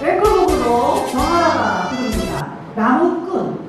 백허복으로 정하라가 부릅니다. 나무꾼.